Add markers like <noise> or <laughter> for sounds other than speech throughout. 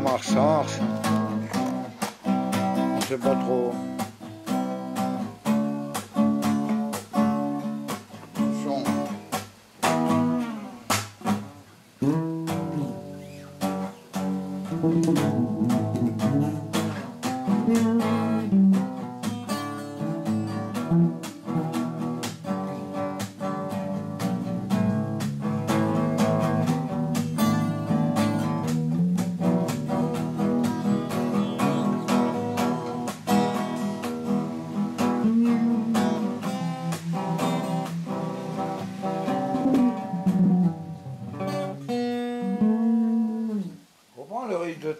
marche, ça marche. On sait pas trop.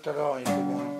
ったらいいと。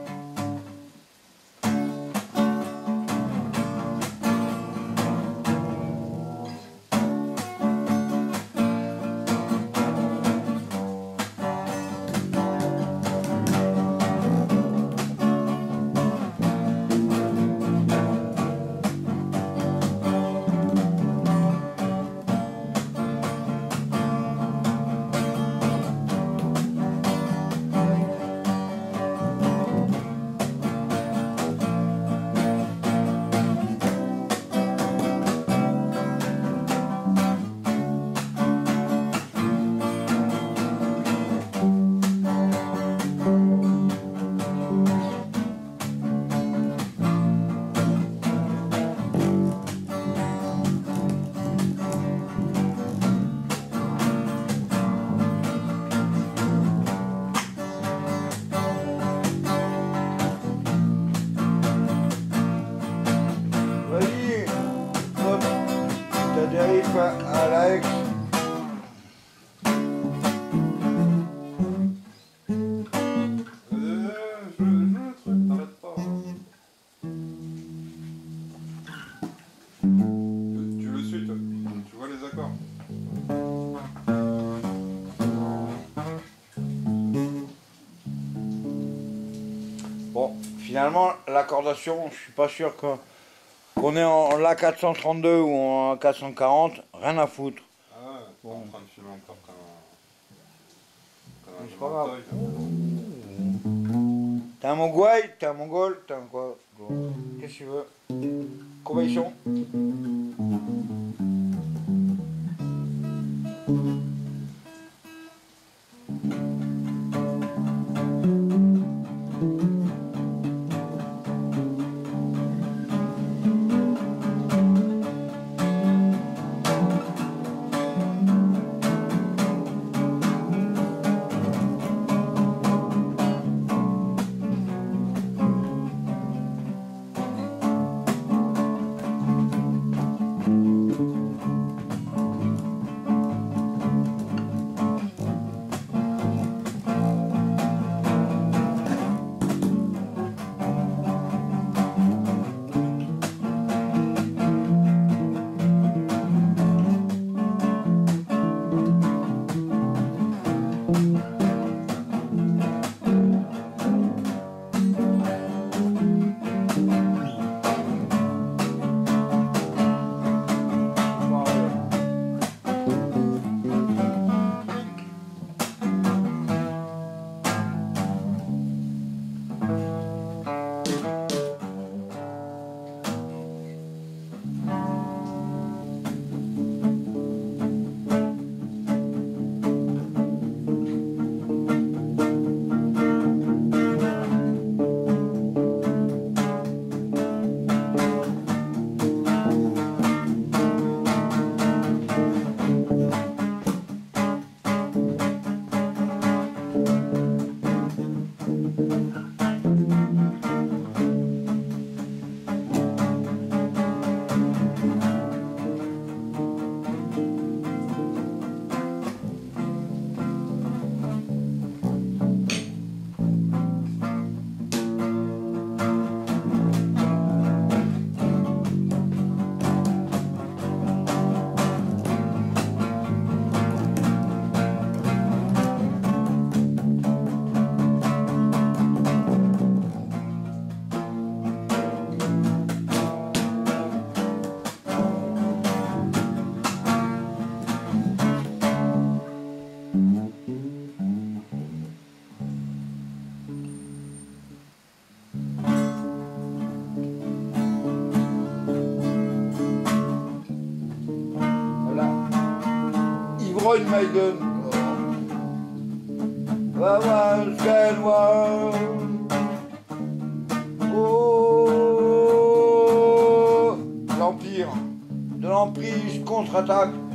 Finalement, l'accordation, je suis pas sûr que qu'on est en La 432 ou en 440, rien à foutre. Ah ouais, t'es en train de filmer encore comme un. C'est pas grave. T'es un mongouaï, t'es un mongol, t'es un quoi? Qu'est-ce que tu veux? Combien Iron Maiden. Voir ce qu'elle voit. Oh, l'Empire de l'Emprise contre-attaque.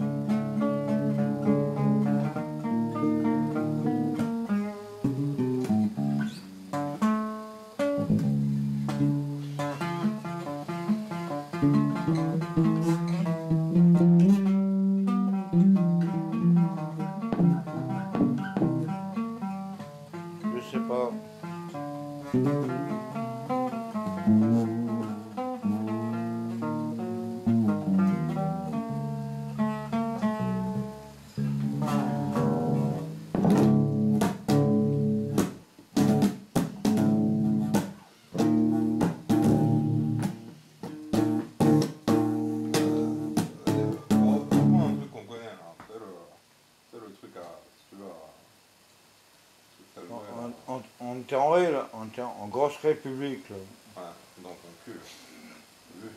Était en ré, là. On était en grosse république, là. Ouais, dans ton cul. Il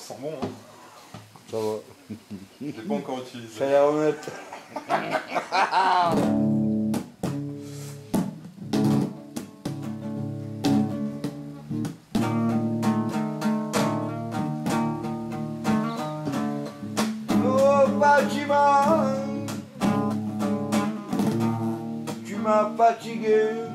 sent bon, hein. Ça va. Je l'ai pas encore utilisé. Ça a l'air honnête. <laughs> Oh tu m'as fatigué.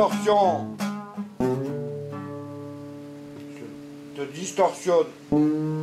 Distorsion. Te distorsionne.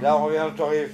Là, on revient au tarif.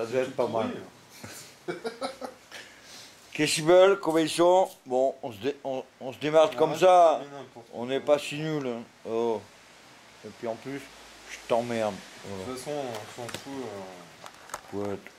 Ça devait être pas mal. <laughs> Qu'est-ce qu'ils veulent Combien ils sont? Bon, on se, dé- on, on se démarre comme ça. On n'est pas si nul. hein. Oh. Et puis en plus, je t'emmerde. De Voilà. toute façon, on s'en fout. euh, être-